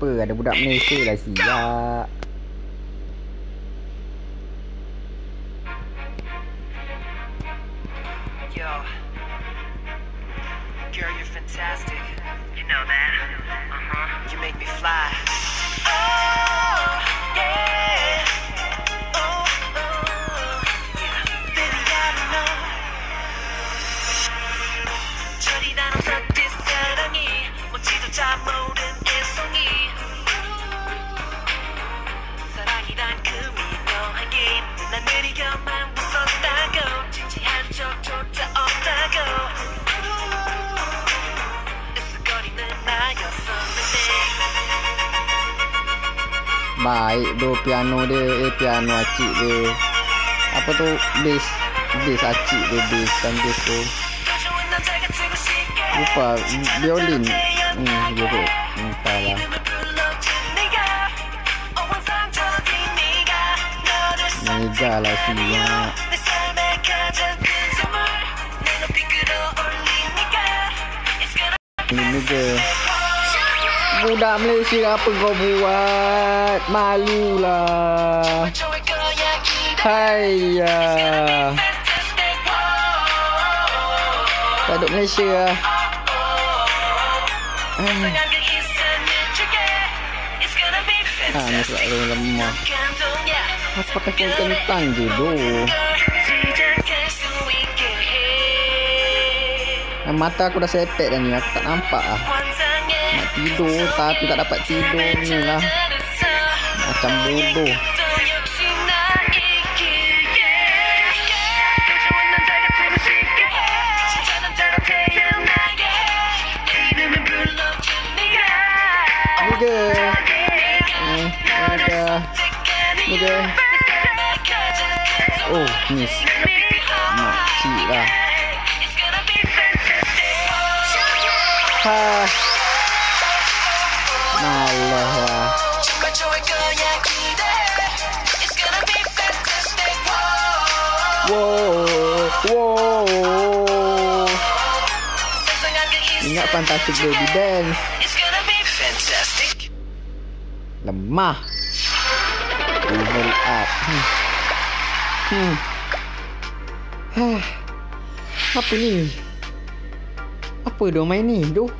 Apa ada budak Malaysia lah siap. Girl, you're fantastic. You know that. Uh-huh. 난 느리게만 웃었다고 진지한 척조차 없다고 으쓱거리는 나였었는데 Baik do piano dia Eh piano acik dia Apa tu Bass Bass acik dia Bass kan bass tu 좋은 남자가 되고 싶게 Lupa Violin Hmm dia tu Entahlah giờ là thì mình bây giờ Vu đam lên xin áp của vu Malu là hay à. Tại động lên xưa Hanya ni sebab lemah. Mas pakai kain kentang je tu. Mata aku dah sepek dah ni. Aku tak nampak lah. Nak tidur tapi tak dapat tidur ni lah. Macam bodoh. Good mega Mega Oh, miss. Makcik lah. Ha. Malah lah. Wow Wow Ingat Fantastic Baby Dance. Lemah Level up hmm. Hmm. Apa ni? Apa dia main ni? Duh.